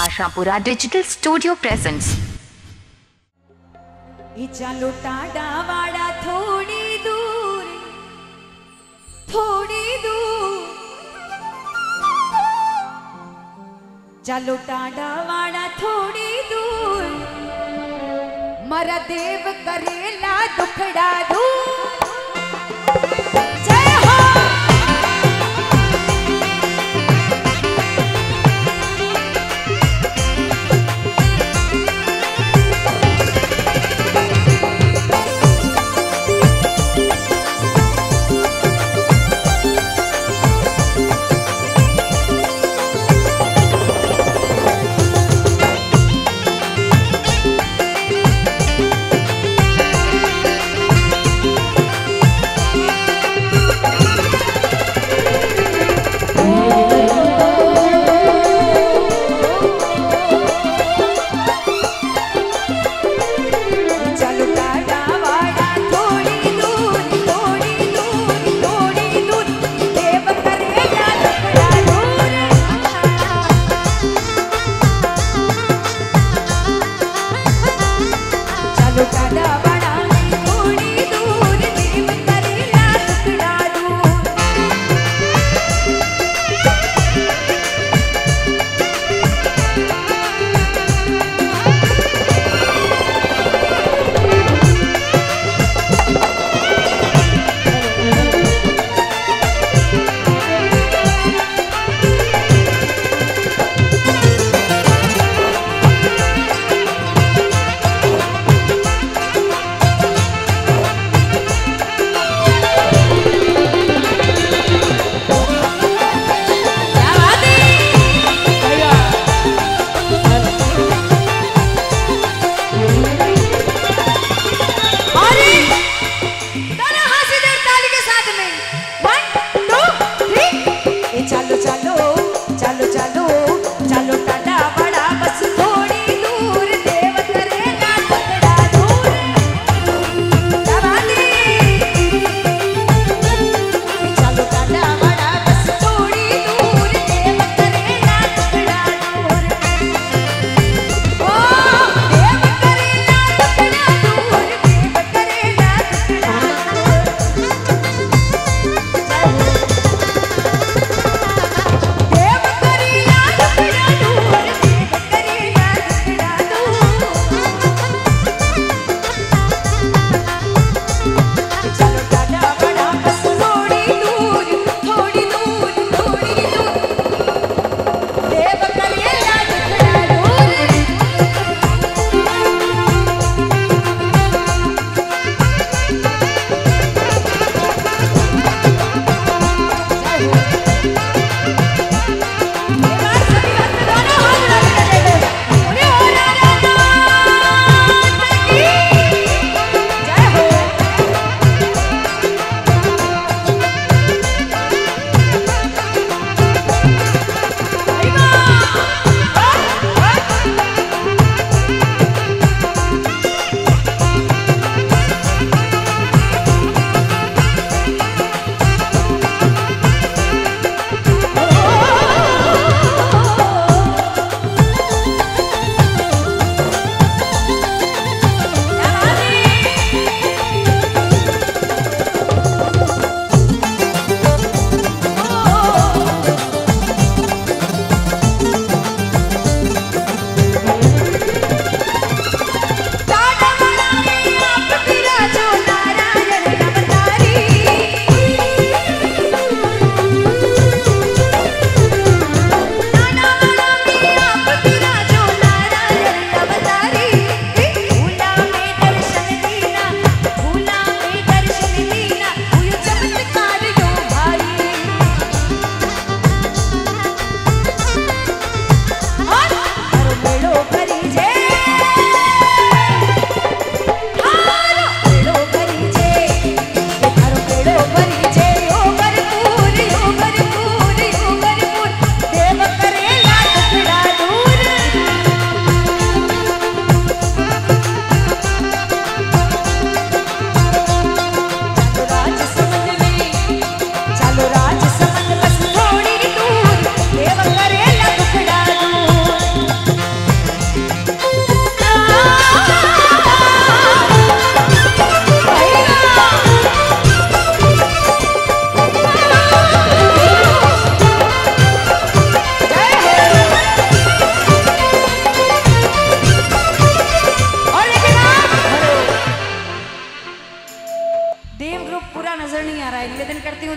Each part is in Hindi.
आशापुरा डिजिटल स्टूडियो प्रेजेंट्स એ ચાલો ટાડા વાળા થોડી દૂર થોડી દૂર ચાલો ટાડા વાળા થોડી દૂર મારા દેવ કરેલા દુખડા દૂર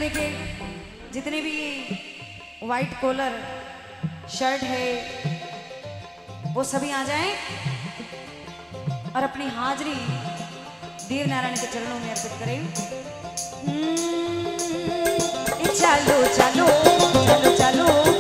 तरह के जितने भी वाइट कॉलर शर्ट है, वो सभी आ जाएँ और अपनी हाजिरी देव नारायण के चरणों में अर्पित करें। हम्म, चलो चलो चलो चलो।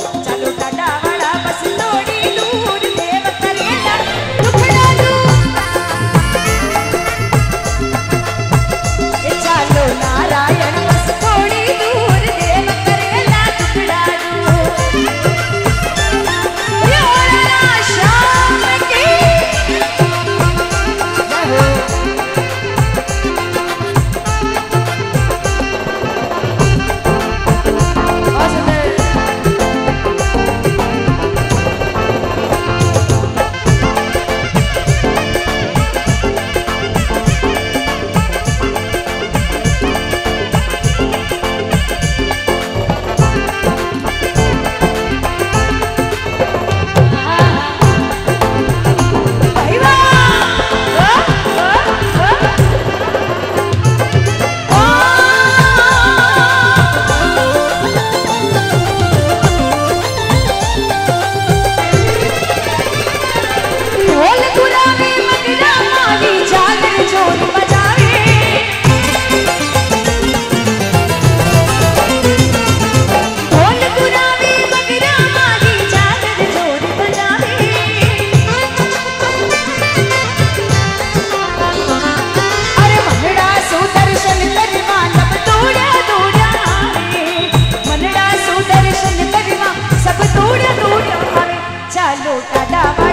Saluta da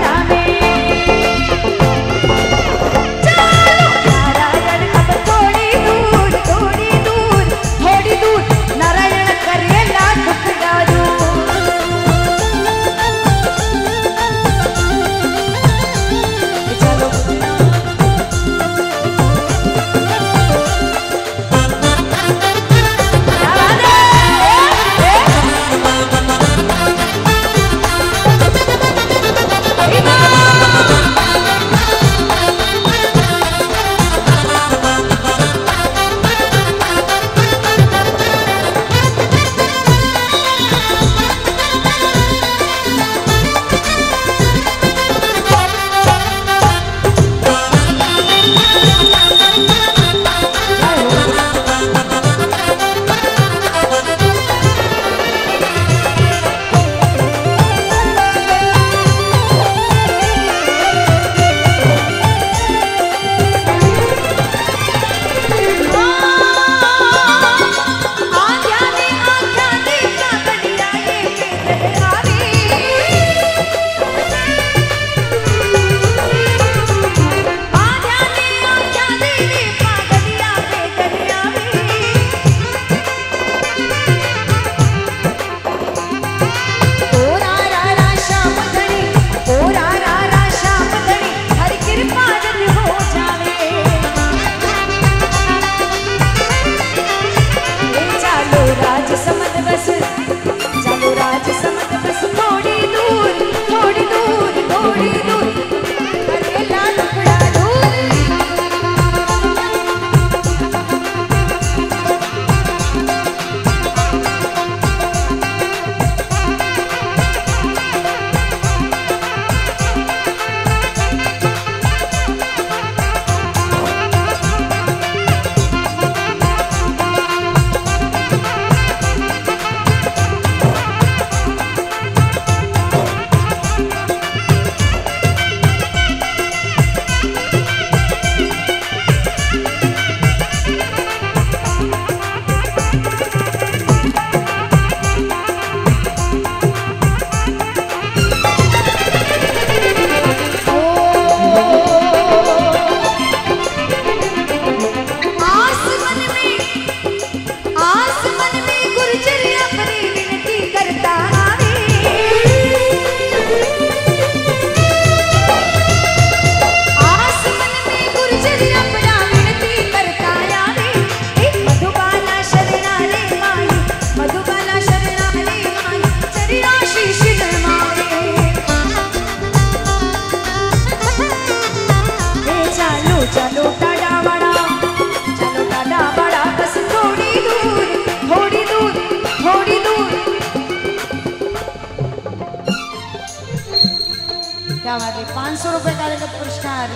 क्या बात है पाँच सौ रुपये का नगद पुरस्कार।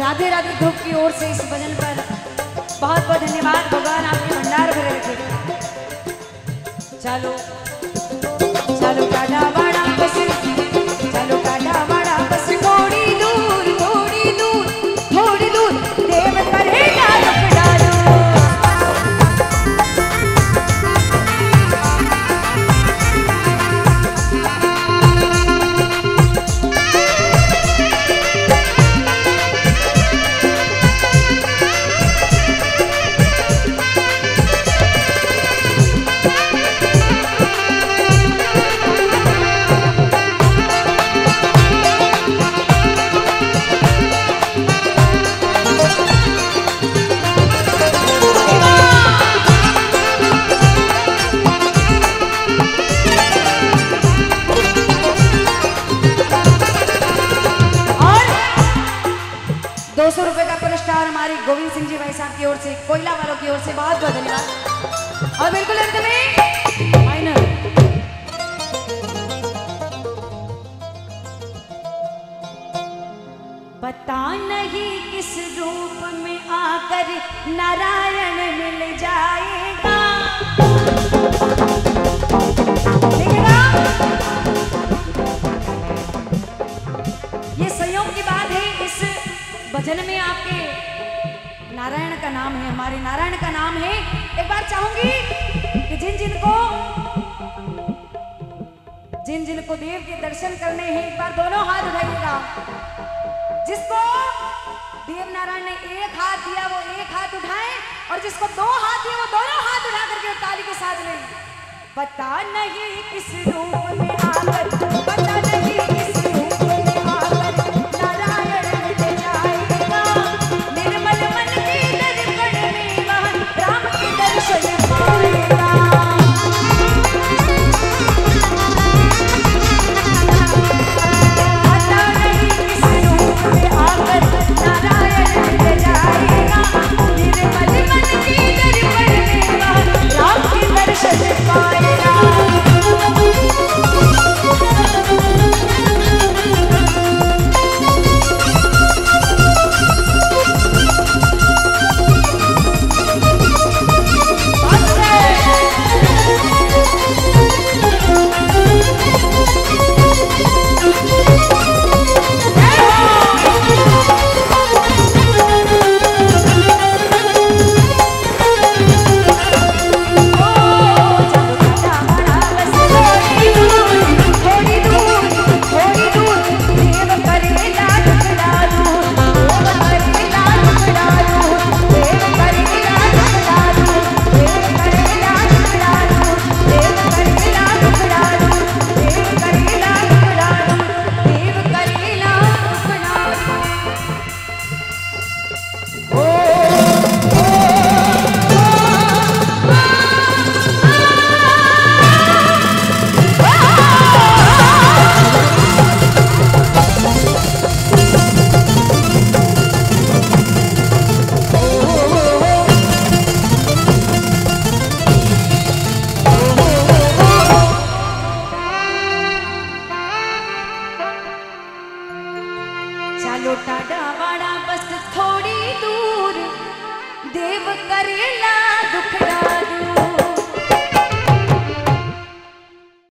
राधे राधे धूप की ओर से इस भजन पर बहुत बहुत धन्यवाद। भगवान आपके भंडार भरे रखे। चलो चलो टाटा पता नहीं किस रूप में आकर नारायण मिल जाएगा। ये संयोग की बात है, इस भजन में आपके नारायण का नाम है, हमारे नारायण का नाम है। एक बार चाहूँगी कि जिन जिन को, जिन जिन को देव के दर्शन करने हैं, एक बार दोनों हाथ उठाइएगा। जिसको देव नारायण ने एक हाथ दिया, वो एक हाथ उठाए, और जिसको दो हाथ दिए, वो दोनों हाथ उठा करके ताली के साथ ले पता नहीं किस रूप में आकर